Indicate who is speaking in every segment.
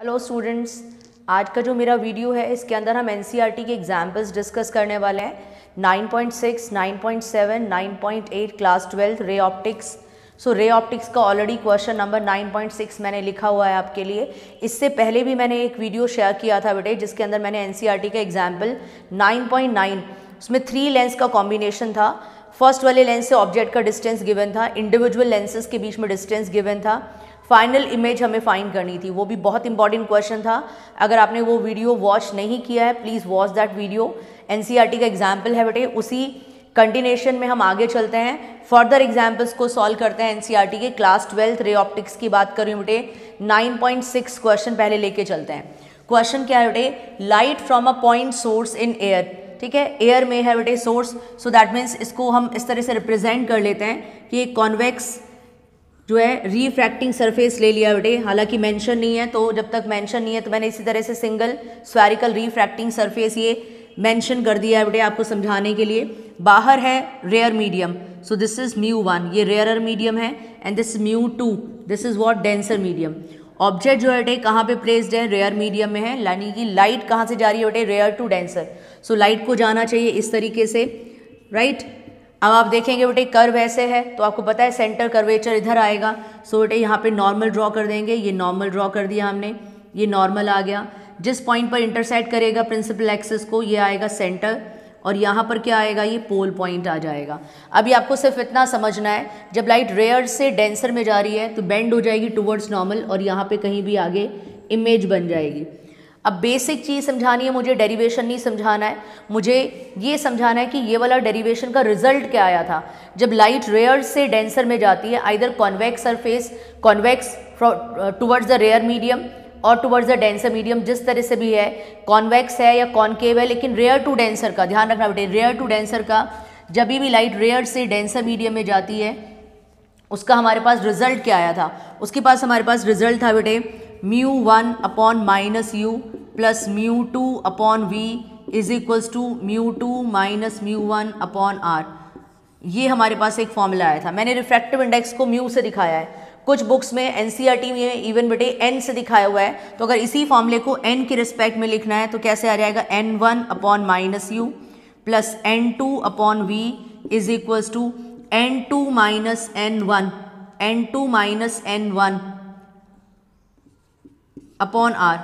Speaker 1: Hello students आज का जो मेरा वीडियो है इसके अंदर हम एन e के एग्जाम्पल्स डिस्कस करने वाले हैं। 9.6, 9.7, 9.8 class twelfth ray optics so ray optics का ऑलरेडी क्वेश्चन नंबर 9.6 मैंने लिखा हुआ है आपके लिए। इससे पहले भी मैंने एक वीडियो शेयर किया था बेटे जिसके अंदर मैंने एन e का एग्ज़ाम्पल 9.9 उसमें थ्री लेंस का कॉम्बिनेशन था। फ़र्स्ट वाले लेंस से ऑब्जेक्ट का डिस्टेंस गिवन था। इंडिविजुअल लेंसेज के बीच में डिस्टेंस गिवन था। फाइनल इमेज हमें फाइंड करनी थी। वो भी बहुत इंपॉर्टेंट क्वेश्चन था। अगर आपने वो वीडियो वॉच नहीं किया है please watch that video N का एग्ज़ाम्पल है बेटे। उसी कंटिन्यूशन में हम आगे चलते हैं। फर्दर एग्जाम्पल्स को सॉल्व करते हैं एन के। क्लास ट्वेल्थ रे ऑप्टिक्स की बात करूँ बेटे। 9.6 क्वेश्चन पहले लेके चलते हैं। क्वेश्चन क्या है बेटे? Light from a point source in air ठीक है? एयर में है बेटे सोर्स सो दैट मीन्स इसको हम इस तरह से रिप्रेजेंट कर लेते हैं कि कॉन्वेक्स जो है रिफ्रैक्टिंग सरफेस ले लिया बेटे। हालाँकि मेंशन नहीं है तो जब तक मेंशन नहीं है तो मैंने इसी तरह से सिंगल स्वेरिकल रिफ्रैक्टिंग सरफेस ये मेंशन कर दिया है बेटे आपको समझाने के लिए। बाहर है rare medium so this is mu one ये रेयर मीडियम है and this mu two this is what denser medium object जो है बेटे, कहाँ पे प्लेस्ड है? रेयर मीडियम में है। यानी कि लाइट कहाँ से जा रही है बेटे? Rare to denser so light को जाना चाहिए इस तरीके से। Right right? अब आप देखेंगे, बेटे कर्व ऐसे है तो आपको पता है सेंटर कर्वेचर इधर आएगा। सो बेटे, यहाँ पे नॉर्मल ड्रॉ कर देंगे, ये नॉर्मल ड्रॉ कर दिया हमने, ये नॉर्मल आ गया। जिस पॉइंट पर इंटरसेक्ट करेगा प्रिंसिपल एक्सिस को, ये आएगा सेंटर और यहाँ पर क्या आएगा, ये पोल पॉइंट आ जाएगा। अभी आपको सिर्फ़ इतना समझना है, जब लाइट रेयर से डेंसर में जा रही है तो बेंड हो जाएगी टूवर्ड्स नॉर्मल और यहाँ पे कहीं भी आगे इमेज बन जाएगी। अब बेसिक चीज़ समझानी है, मुझे डेरिवेशन नहीं समझाना है। मुझे ये समझाना है कि ये वाला डेरिवेशन का रिज़ल्ट क्या आया था। जब लाइट रेयर से डेंसर में जाती है either convex surface convex towards the rare medium और टुवर्ड्स द डेंसर मीडियम जिस तरह से भी है कॉन्वेक्स है या कॉन्केव है, लेकिन रेयर टू डेंसर का, ध्यान रखना बेटे रेयर टू डेंसर का, जब भी लाइट रेयर से डेंसर मीडियम में जाती है, उसका हमारे पास रिज़ल्ट क्या आया था? उसके पास हमारे पास रिज़ल्ट था बेटे mu one upon minus u plus mu two upon v is equals to mu two minus mu one upon R ये हमारे पास एक फॉर्मूला आया था। मैंने रिफ्रैक्टिव इंडेक्स को म्यू से दिखाया है। कुछ बुक्स में एन e में इवन बेटे एन से दिखाया हुआ है। तो अगर इसी फॉर्मूले को एन के रिस्पेक्ट में लिखना है तो कैसे आ जाएगा? N one upon minus u plus N two upon v is equals to N two minus N one N two minus N one upon R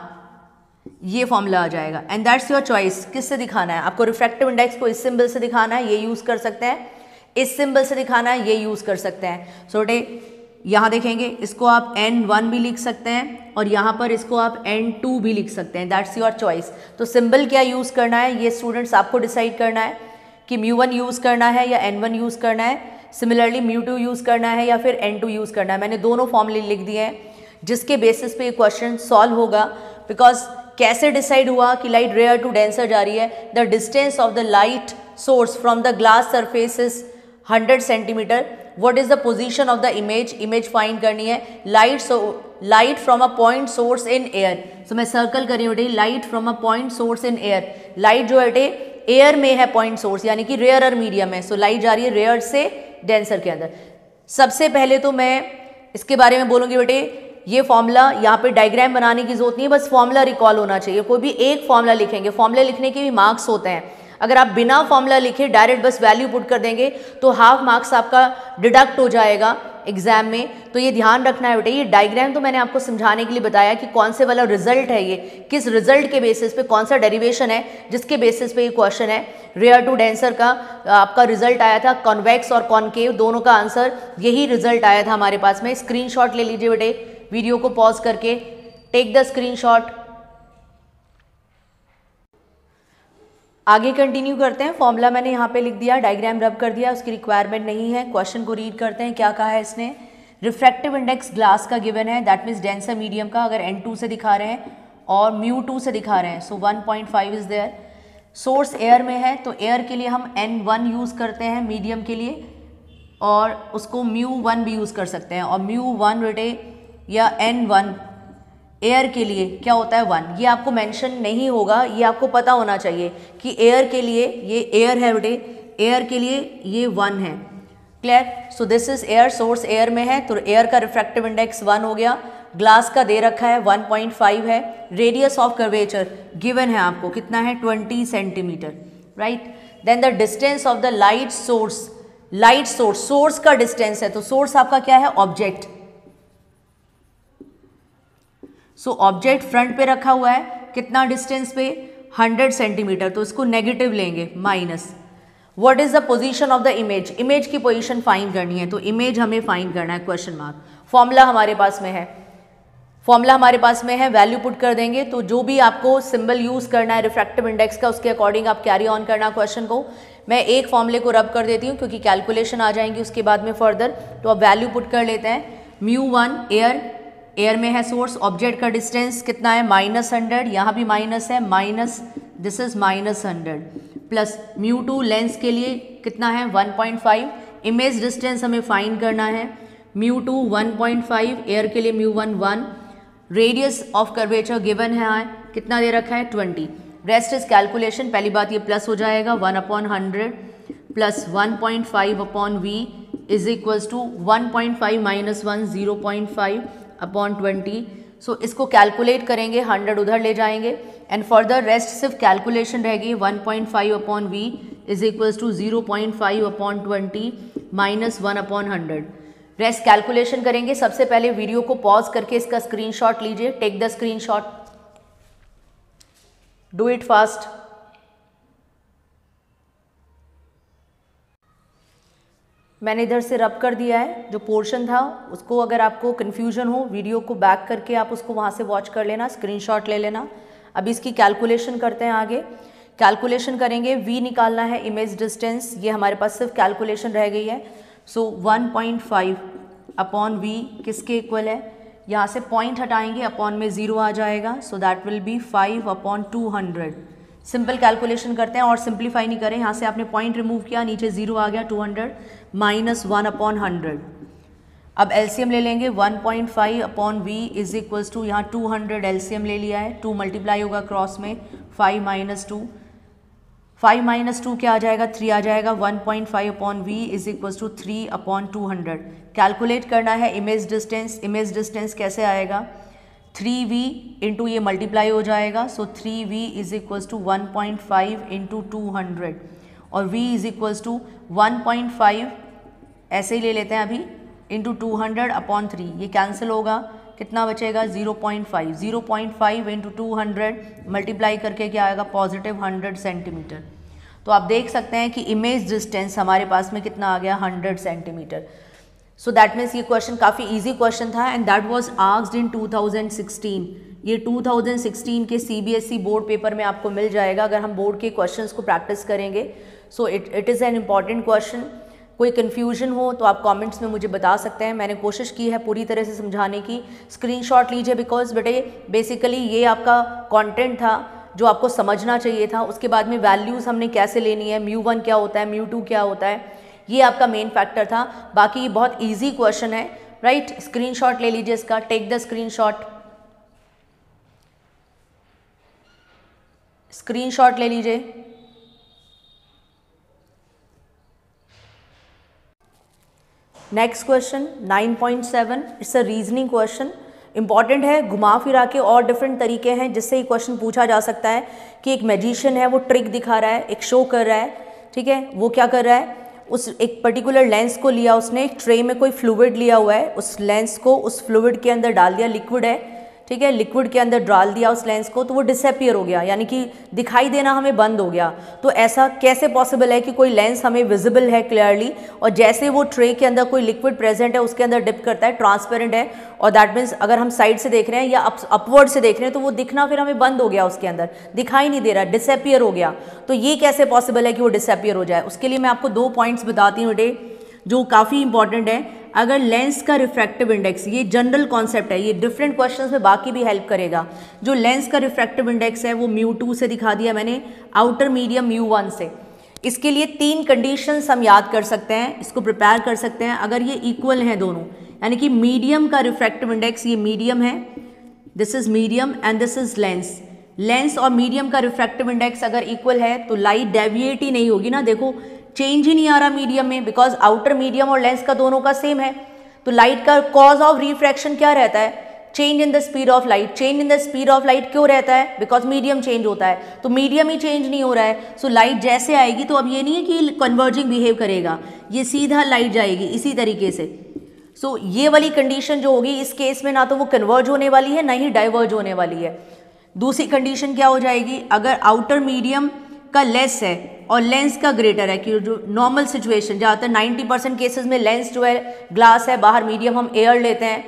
Speaker 1: ये फॉर्मूला आ जाएगा. एंड दैट्स योर चॉइस किससे दिखाना है? आपको रिफ्रैक्टिव इंडेक्स को इस symbol से दिखाना है, ये यूज़ कर सकते हैं. इस सिंबल से दिखाना है, ये यूज़ कर सकते हैं. सो डे यहाँ देखेंगे, इसको आप एन वन भी लिख सकते हैं और यहाँ पर इसको आप एन टू भी लिख सकते हैं. दैट्स योर चॉइस तो सिंबल क्या यूज़ करना है? ये स्टूडेंट्स आपको डिसाइड करना है कि म्यू वन यूज़ करना है या एन वन यूज़ करना है. सिमिलरली म्यू टू यूज़ करना है या फिर एन टू यूज़ करना है. मैंने दोनों फॉर्मूले लिख दिए हैं, जिसके बेसिस पे ये क्वेश्चन सॉल्व होगा. बिकॉज़ कैसे डिसाइड हुआ कि लाइट रेयर टू डेंसर जा रही है? The distance of the light source from the glass surface is hundred centimetre what is the position of the image image find करनी है। Light light from a point source in air so मैं circle करी बेटे light from a point source in air light जो है air में है point source यानी कि रेयर मीडियम है। सो so, लाइट जा रही है रेयर से डेंसर के अंदर। सबसे पहले तो मैं इसके बारे में बोलूँगी बेटे ये फॉर्मूला यहाँ पे डायग्राम बनाने की ज़रूरत नहीं है, बस फॉर्मूला रिकॉल होना चाहिए। कोई भी एक फॉर्मूला लिखेंगे फॉर्मूला लिखने के भी मार्क्स होते हैं। अगर आप बिना फॉर्मूला लिखे डायरेक्ट बस वैल्यू पुट कर देंगे तो हाफ़ मार्क्स आपका डिडक्ट हो जाएगा एग्ज़ाम में। तो ये ध्यान रखना है बेटा, ये डायग्राम तो मैंने आपको समझाने के लिए बताया कि कौन से वाला रिज़ल्ट है ये, किस रिज़ल्ट के बेसिस पे कौन सा डेरिवेशन है, जिसके बेसिस पे ये क्वेश्चन है। रेयर टू डेंसर का आपका रिज़ल्ट आया था कॉन्वेक्स और कॉन्केव दोनों का आंसर यही रिज़ल्ट आया था हमारे पास में। स्क्रीन ले लीजिए बेटे। वीडियो को पॉज करके टेक द स्क्रीनशॉट आगे कंटिन्यू करते हैं. फॉर्मूला मैंने यहाँ पे लिख दिया डायग्राम रब कर दिया, उसकी रिक्वायरमेंट नहीं है. क्वेश्चन को रीड करते हैं, क्या कहा है इसने? रिफ्रैक्टिव इंडेक्स ग्लास का गिवन है. दैट मीन्स डेंसर मीडियम का. अगर एन टू से दिखा रहे हैं और म्यू टू से दिखा रहे हैं so one point five is there source air में है तो एयर के लिए हम एन वन यूज़ करते हैं मीडियम के लिए. और उसको म्यू वन भी यूज़ कर सकते हैं. और म्यू वन बेटे या एन वन एयर के लिए क्या होता है वन ये आपको मेंशन नहीं होगा, ये आपको पता होना चाहिए कि एयर के लिए ये एयर है बेटे एयर के लिए ये वन है। Clear so this is air source air में है तो एयर का रिफ्रैक्टिव इंडेक्स वन हो गया ग्लास का दे रखा है 1.5 है रेडियस ऑफ़ कर्वेचर गिवन है आपको, कितना है? 20 centimetre right then the distance of the light source light source source का डिस्टेंस है तो सोर्स आपका क्या है? ऑब्जेक्ट सो ऑब्जेक्ट फ्रंट पे रखा हुआ है, कितना डिस्टेंस पे? 100 सेंटीमीटर तो इसको नेगेटिव लेंगे minus what is the position of the image image की पोजीशन फाइंड करनी है तो इमेज हमें फाइंड करना है क्वेश्चन मार्क फॉर्मूला हमारे पास में है. फॉर्मूला हमारे पास में है वैल्यू पुट कर देंगे तो जो भी आपको सिंबल यूज़ करना है रिफ्रैक्टिव इंडेक्स का, उसके अकॉर्डिंग आप कैरी ऑन करना क्वेश्चन को. मैं एक फॉर्मूले को रब कर देती हूँ, क्योंकि कैलकुलेशन आ जाएँगी उसके बाद में फर्दर तो आप वैल्यू पुट कर लेते हैं. म्यू वन एयर एयर में है सोर्स ऑब्जेक्ट का डिस्टेंस कितना है? माइनस हंड्रेड यहाँ भी माइनस है minus this is minus hundred plus mu two lens के लिए कितना है? 1.5 इमेज डिस्टेंस हमें फाइंड करना है। म्यू टू 1.5 एयर के लिए mu one one radius of curvature given है कितना दे रखा है? 20 रेस्ट इज़ कैलकुलेशन पहली बात ये प्लस हो जाएगा। One upon hundred plus one point five upon v is equals to one point five minus one zero point five upon twenty so इसको कैलकुलेट करेंगे हंड्रेड उधर ले जाएँगे. एंड फर्दर रेस्ट सिर्फ़ कैलकुलेशन रहेगी one point five upon v is equals to zero point five upon twenty minus one upon hundred rest calculation करेंगे. सबसे पहले वीडियो को पॉज करके इसका स्क्रीनशॉट लीजिए. Take the screenshot do it fast मैंने इधर से रब कर दिया है, जो पोर्शन था, उसको अगर आपको कन्फ्यूज़न हो वीडियो को बैक करके आप उसको वहाँ से वॉच कर लेना स्क्रीनशॉट ले लेना। अब इसकी कैलकुलेशन करते हैं आगे। कैलकुलेशन करेंगे वी निकालना है इमेज डिस्टेंस ये हमारे पास सिर्फ़ कैलकुलेशन रह गई है। So one point five upon v किसके इक्वल है? यहाँ से पॉइंट हटाएँगे अपॉन में ज़ीरो आ जाएगा so that will be five upon two hundred simple calculation करते हैं और सिंप्लीफाई नहीं करें। यहाँ से आपने पॉइंट रिमूव किया, नीचे ज़ीरो आ गया, two hundred, minus one upon hundred. अब एलसीएम ले लेंगे 1.5 point five upon v is equals to, यहाँ 200 एलसीएम ले लिया है। 2 मल्टीप्लाई होगा क्रॉस में 5 minus two. Five minus two क्या आ जाएगा? थ्री आ जाएगा। 1.5 point five upon v is equals to three upon two hundred. Calculate करना है, इमेज डिस्टेंस इमेज डिस्टेंस कैसे आएगा? थ्री वी इंटू ये मल्टीप्लाई हो जाएगा so three v is equals to one point five into two hundred और v is equals to one point five ऐसे ही ले लेते हैं अभी into two hundred upon three ये कैंसिल होगा, कितना बचेगा? Zero point five zero point five into two hundred multiply करके क्या आएगा? पॉजिटिव हंड्रेड सेंटीमीटर तो आप देख सकते हैं कि इमेज डिस्टेंस हमारे पास में कितना आ गया? Hundred centimetre so that means ये क्वेश्चन काफ़ी ईजी क्वेश्चन था and that was asked in 2016 ये 2016 के सीबीएसई बोर्ड पेपर में आपको मिल जाएगा अगर हम बोर्ड के क्वेश्चंस को प्रैक्टिस करेंगे. So it it is an important question कोई कन्फ्यूज़न हो तो आप कमेंट्स में मुझे बता सकते हैं. मैंने कोशिश की है पूरी तरह से समझाने की. स्क्रीनशॉट लीजिए बिकॉज़ बेटे बेसिकली ये आपका कंटेंट था जो आपको समझना चाहिए था. उसके बाद में वैल्यूज़ हमने कैसे लेनी है? म्यू वन क्या होता है? म्यू टू क्या होता है? ये आपका मेन फैक्टर था। बाकी बहुत ईजी क्वेश्चन है। राइट स्क्रीन ले लीजिए इसका। टेक द स्क्रीन स्क्रीनशॉट ले लीजिए। Next question 9.7 it's a reasoning question important है, घुमा फिरा के और डिफरेंट तरीके हैं जिससे ये क्वेश्चन पूछा जा सकता है कि एक मैजिशियन है, वो ट्रिक दिखा रहा है, एक शो कर रहा है। ठीक है? वो क्या कर रहा है? उस एक पर्टिकुलर लेंस को लिया उसने, एक ट्रे में कोई फ्लूड लिया हुआ है, उस लेंस को, उस फ्लूड के अंदर डाल दिया लिक्विड है। ठीक है लिक्विड के अंदर डाल दिया उस लेंस को तो वो डिसअपियर हो गया। यानी कि दिखाई देना हमें बंद हो गया। तो ऐसा कैसे पॉसिबल है कि कोई लेंस हमें विजिबल है क्लियरली और जैसे वो ट्रे के अंदर कोई लिक्विड प्रेजेंट है, उसके अंदर डिप करता है ट्रांसपेरेंट है, और दैट मीन्स अगर हम साइड से देख रहे हैं या अपवर्ड से देख रहे हैं तो वो दिखना फिर हमें बंद हो गया उसके अंदर। दिखाई नहीं दे रहा डिसअपियर हो गया। तो ये कैसे पॉसिबल है कि वो डिसअपियर हो जाए? उसके लिए मैं आपको दो पॉइंट्स बताती हूँ डे जो काफ़ी इंपॉर्टेंट है। अगर लेंस का रिफ्रैक्टिव इंडेक्स ये जनरल कॉन्सेप्ट है, ये डिफरेंट क्वेश्चंस में बाकी भी हेल्प करेगा। जो लेंस का रिफ्रैक्टिव इंडेक्स है, वो म्यू टू से दिखा दिया मैंने आउटर मीडियम म्यू वन से। इसके लिए तीन कंडीशंस हम याद कर सकते हैं, इसको प्रिपेयर कर सकते हैं, अगर ये इक्वल हैं दोनों। यानी कि मीडियम का रिफ्रैक्टिव इंडेक्स ये मीडियम है this is medium and this is lens lens और मीडियम का रिफ्रैक्टिव इंडेक्स अगर इक्वल है तो लाइट डेविएट ही नहीं होगी ना, देखो चेंज ही नहीं आ रहा मीडियम में बिकॉज़ आउटर मीडियम और लेंस का दोनों का सेम है। तो लाइट का कॉज ऑफ़ रिफ्रैक्शन क्या रहता है? Change in the speed of light change in the speed of light क्यों रहता है? बिकॉज़ मीडियम चेंज होता है। तो मीडियम ही चेंज नहीं हो रहा है। सो so, लाइट जैसे आएगी तो अब ये नहीं है कि कन्वर्जिंग बिहेव करेगा। ये सीधा लाइट जाएगी इसी तरीके से। सो so, ये वाली कंडीशन जो होगी इस केस में ना तो वो कन्वर्ज होने वाली है ना ही डाइवर्ज होने वाली है। दूसरी कंडीशन क्या हो जाएगी? अगर आउटर मीडियम का लेस है और लेंस का ग्रेटर है कि जो नॉर्मल सिचुएशन ज़्यादातर 90 परसेंट केसेज में लेंस जो है ग्लास है बाहर मीडियम हम एयर लेते हैं।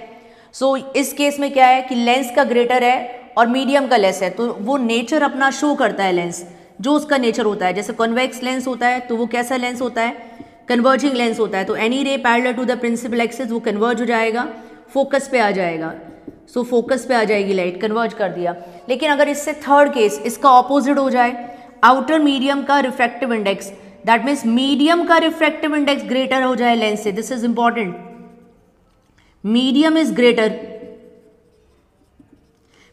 Speaker 1: सो so, इस केस में क्या है कि लेंस का ग्रेटर है और मीडियम का लेस है। तो वो नेचर अपना शो करता है लेंस। जो उसका नेचर होता है जैसे कॉन्वेक्स लेंस होता है तो वो कैसा लेंस होता है? कन्वर्जिंग लेंस होता है। तो any ray parallel to the principal axis वो कन्वर्ज हो जाएगा फोकस पे आ जाएगा। सो so, फोकस पे आ जाएगी लाइट कन्वर्ज कर दिया। लेकिन अगर इससे थर्ड केस इसका ऑपोजिट हो जाए आउटर मीडियम का refractive index that means medium का रिफ्रैक्टिव इंडेक्स ग्रेटर हो जाए लेंस से this is important medium is greater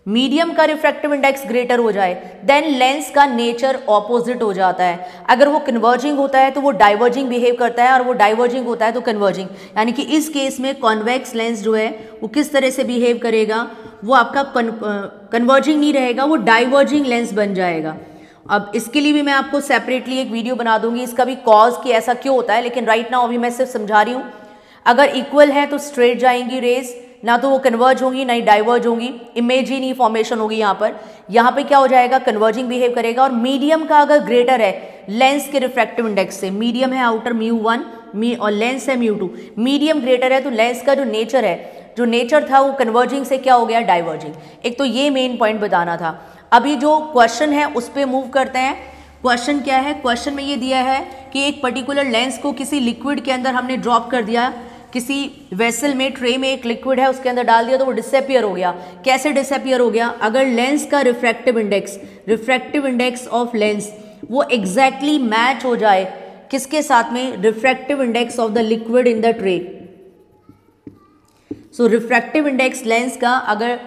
Speaker 1: medium का रिफ्रैक्टिव इंडेक्स ग्रेटर हो जाए देन लेंस का नेचर ऑपोजिट हो जाता है अगर वो कन्वर्जिंग होता है तो वो डाइवर्जिंग बिहेव करता है और वो डाइवर्जिंग होता है तो कन्वर्जिंग यानी कि इस केस में कॉन्वेक्स लेंस जो है वो किस तरह से बिहेव करेगा वो आपका कन्वर्जिंग नहीं रहेगा वो डाइवर्जिंग लेंस बन जाएगा अब इसके लिए भी मैं आपको सेपरेटली एक वीडियो बना दूँगी। इसका भी कॉज कि ऐसा क्यों होता है, लेकिन राइट नाउ अभी मैं सिर्फ़ समझा रही हूँ। अगर इक्वल है तो स्ट्रेट जाएँगी रेज ना तो वो कन्वर्ज होंगी, ना ही डाइवर्ज होंगी। इमेज ही नहीं फॉर्मेशन होगी यहाँ पर। यहाँ पे क्या हो जाएगा? कन्वर्जिंग बिहेव करेगा और मीडियम का अगर ग्रेटर है लेंस के रिफ्रैक्टिव इंडेक्स से। मीडियम है आउटर म्यू वन मी और लेंस है म्यू टू मीडियम ग्रेटर है तो लेंस का जो नेचर है, जो नेचर था वो कन्वर्जिंग से क्या हो गया? डाइवर्जिंग एक तो ये मेन पॉइंट बताना था। अभी जो क्वेश्चन है, उस पर मूव करते हैं। क्वेश्चन क्या है? क्वेश्चन में ये दिया है कि एक पर्टिकुलर लेंस को किसी लिक्विड के अंदर हमने ड्रॉप कर दिया। किसी वेसल में ट्रे में एक लिक्विड है, उसके अंदर डाल दिया तो वो डिसअपियर हो गया। कैसे डिसअपियर हो गया? अगर लेंस का refractive index refractive index of lens वो एग्जैक्टली exactly मैच हो जाए, किसके साथ में? Refractive index of the liquid in the tray so refractive index lens का अगर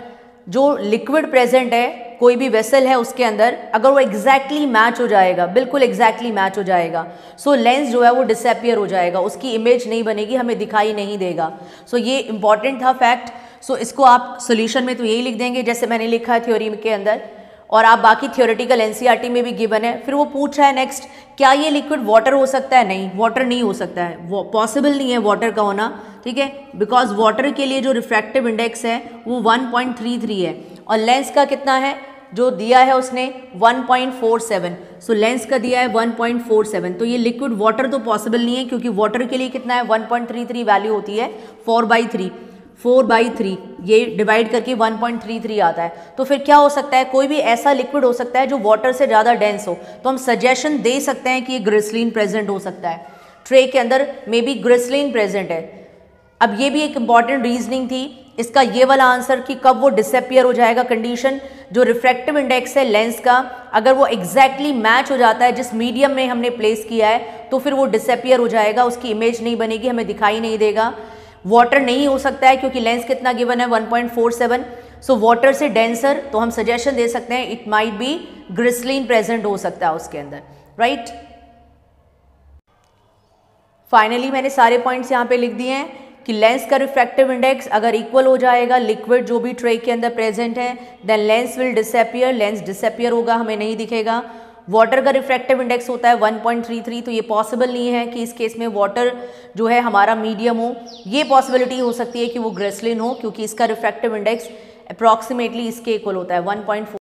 Speaker 1: जो लिक्विड प्रेजेंट है कोई भी वेसल है उसके अंदर अगर वो एग्जैक्टली exactly मैच हो जाएगा बिल्कुल एग्जैक्टली exactly मैच हो जाएगा सो so, लेंस जो है वो डिसअपियर हो जाएगा उसकी इमेज नहीं बनेगी हमें दिखाई नहीं देगा। सो so, ये इंपॉर्टेंट था फैक्ट सो so, इसको आप सोल्यूशन में तो यही लिख देंगे जैसे मैंने लिखा है थ्योरी के अंदर और आप बाकी थियोरेटिकल एनसीईआरटी में भी गिवन है फिर वो पूछ है नेक्स्ट क्या ये लिक्विड वाटर हो सकता है? नहीं वाटर नहीं हो सकता है पॉसिबल नहीं है वाटर का होना ठीक है? बिकॉज़ वाटर के लिए जो रिफ्रैक्टिव इंडेक्स है वो 1.33 है। और लेंस का कितना है? जो दिया है उसने 1.47 सो लेंस का दिया है 1.47 तो ये लिक्विड वाटर तो पॉसिबल नहीं है, क्योंकि वाटर के लिए कितना है? 1.33 वैल्यू होती है 4 by three four by three ये डिवाइड करके 1.33 आता है। तो फिर क्या हो सकता है? कोई भी ऐसा लिक्विड हो सकता है जो वाटर से ज़्यादा डेंस हो। तो हम सजेशन दे सकते हैं कि ये ग्रिसलिन प्रेजेंट हो सकता है। ट्रे के अंदर मे बी ग्रिसलिन प्रेजेंट है। अब ये भी एक इंपॉर्टेंट रीजनिंग थी इसका ये वाला आंसर कि कब वो डिसअपियर हो जाएगा कंडीशन जो रिफ्रैक्टिव इंडेक्स है लेंस का, अगर वो एग्जैक्टली exactly मैच हो जाता है, जिस मीडियम में हमने प्लेस किया है तो फिर वो डिसअपियर हो जाएगा, उसकी इमेज नहीं बनेगी, हमें दिखाई नहीं देगा। वाटर नहीं हो सकता है, क्योंकि लेंस कितना गिवन है? 1.47 सो वाटर से डेंसर तो हम सजेशन दे सकते हैं it might be glycerine present हो सकता है उसके अंदर राइट right? फाइनली मैंने सारे पॉइंट्स यहाँ पे लिख दिए हैं। कि लेंस का रिफ्रैक्टिव इंडेक्स अगर इक्वल हो जाएगा लिक्विड जो भी ट्रे के अंदर प्रेजेंट है then lens will disappear lens disappear होगा, हमें नहीं दिखेगा। वाटर का रिफ्रैक्टिव इंडेक्स होता है 1.33 तो ये पॉसिबल नहीं है कि इस केस में वाटर जो है हमारा मीडियम हो। ये पॉसिबिलिटी हो सकती है कि वो ग्रेसलिन हो, क्योंकि इसका रिफ्रैक्टिव इंडेक्स अप्रॉक्सीमेटली इसके इक्वल होता है 1.4